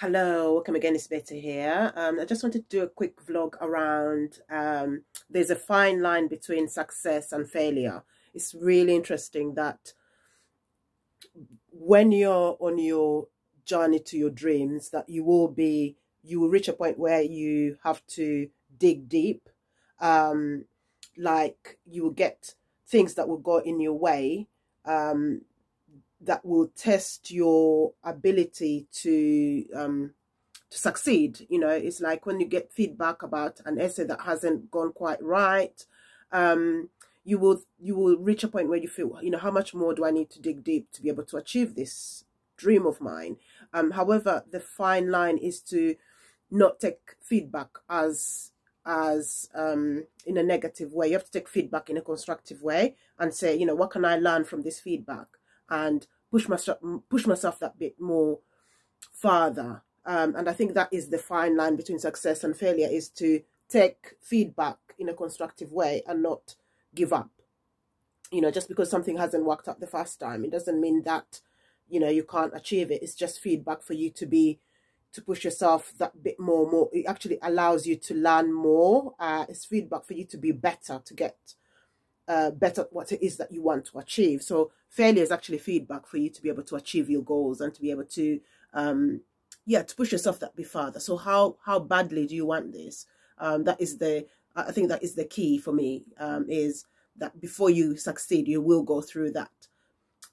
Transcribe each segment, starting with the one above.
Hello, welcome again. It's Betty here. Um, I just wanted to do a quick vlog around. Um, there's a fine line between success and failure. It's really interesting that when you're on your journey to your dreams, that you will be, you will reach a point where you have to dig deep. Um, like you will get things that will go in your way. That will test your ability to um, to succeed. You know, it's like when you get feedback about an essay that hasn't gone quite right, um, you will you will reach a point where you feel, you know, how much more do I need to dig deep to be able to achieve this dream of mine? Um, however, the fine line is to not take feedback as as um, in a negative way. You have to take feedback in a constructive way and say, you know, what can I learn from this feedback? And push myself push myself that bit more farther. Um, and I think that is the fine line between success and failure is to take feedback in a constructive way and not give up. You know just because something hasn't worked out the first time it doesn't mean that you know you can't achieve it. It's just feedback for you to be to push yourself that bit more more. It actually allows you to learn more. Uh, it's feedback for you to be better to get uh, better what it is that you want to achieve. So failure is actually feedback for you to be able to achieve your goals and to be able to, um, yeah, to push yourself that bit further. So how how badly do you want this? Um, that is the I think that is the key for me. Um, is that before you succeed, you will go through that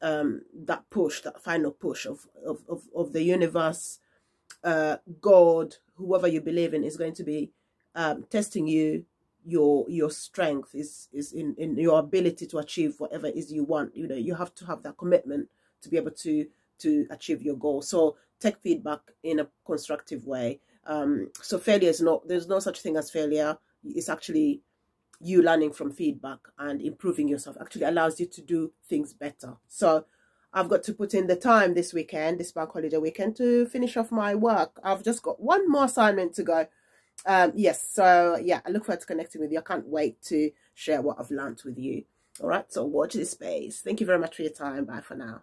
um, that push, that final push of of of, of the universe, uh, God, whoever you believe in, is going to be um, testing you your your strength is is in in your ability to achieve whatever it is you want. You know you have to have that commitment to be able to to achieve your goal. So take feedback in a constructive way. Um so failure is not there's no such thing as failure. It's actually you learning from feedback and improving yourself actually allows you to do things better. So I've got to put in the time this weekend, this bank holiday weekend, to finish off my work. I've just got one more assignment to go um, yes, so yeah, I look forward to connecting with you. I can't wait to share what I've learned with you. All right, so watch this space. Thank you very much for your time. Bye for now.